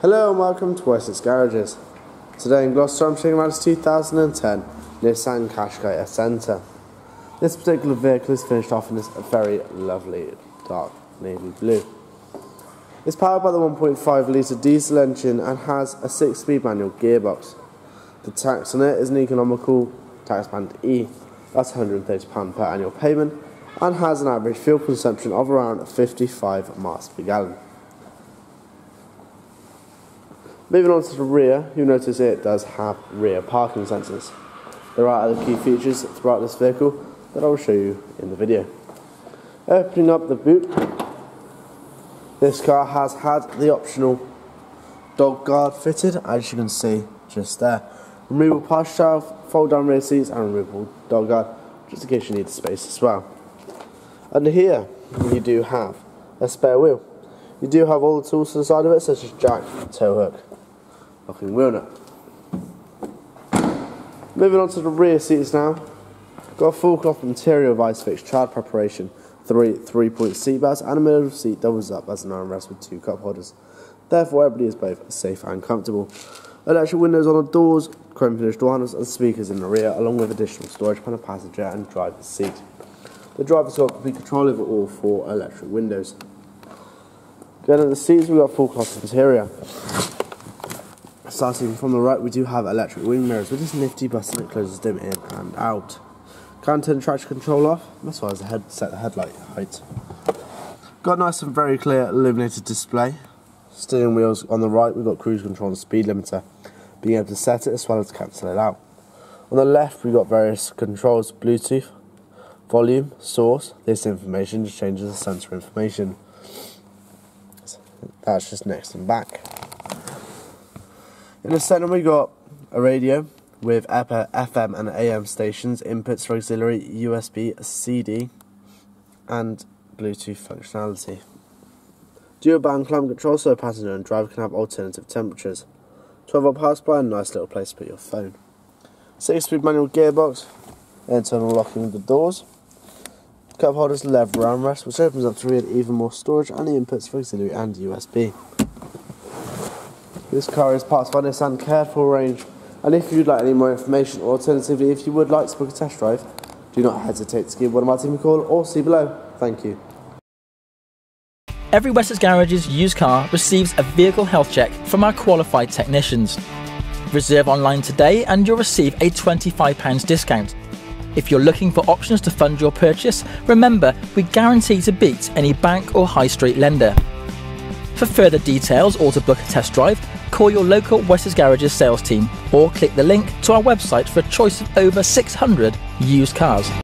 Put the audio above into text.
Hello and welcome to Wessex Garages. Today in Gloucester I'm showing around 2010 Nissan Qashqai Acenta. This particular vehicle is finished off in this very lovely dark navy blue. It's powered by the 1.5 litre diesel engine and has a 6-speed manual gearbox. The tax on it is an economical tax band E, that's £130 per annual payment, and has an average fuel consumption of around 55 miles per gallon. Moving on to the rear, you'll notice it does have rear parking sensors. There are other key features throughout this vehicle that I will show you in the video. Opening up the boot, this car has had the optional dog guard fitted, as you can see just there. Removable parcel shelf, fold down rear seats and removable dog guard, just in case you need the space as well. Under here, you do have a spare wheel. You do have all the tools to the side of it, such as jack, tow hook, wheel. Moving on to the rear seats now. Got a full cloth interior of ISOFIX child preparation, three three-point seat belts, and a middle seat doubles up as an armrest with two cup holders. Therefore, everybody is both safe and comfortable. Electric windows on the doors, chrome finished door handles, and speakers in the rear, along with additional storage the passenger and driver's seat. The driver's got complete control over all four electric windows. Going at the seats, we've got full cloth interior. Starting from the right, we do have electric wing mirrors with this nifty button that closes them in and out. Can turn traction control off, well as the head, set the headlight height. Got a nice and very clear illuminated display. Steering wheels on the right, we've got cruise control and speed limiter, being able to set it as well as cancel it out. On the left, we've got various controls, Bluetooth, volume, source, this information just changes the sensor information. That's just next and back. In the centre we've got a radio with FM and AM stations, inputs for auxiliary USB, CD, and Bluetooth functionality. Dual band climate control so passenger and driver can have alternative temperatures. 12 volt power supply and a nice little place to put your phone. 6 speed manual gearbox, internal locking of the doors. Cup holders lever armrest which opens up to read even more storage and the inputs for auxiliary and USB. This car is part of our Nissan cared for range and if you'd like any more information or alternatively if you would like to book a test drive do not hesitate to give one of my team a call or see below. Thank you. Every Wessex Garages used car receives a vehicle health check from our qualified technicians. Reserve online today and you'll receive a £25 discount. If you're looking for options to fund your purchase, remember we guarantee to beat any bank or high street lender. For further details or to book a test drive, call your local Wessex Garages sales team or click the link to our website for a choice of over 600 used cars.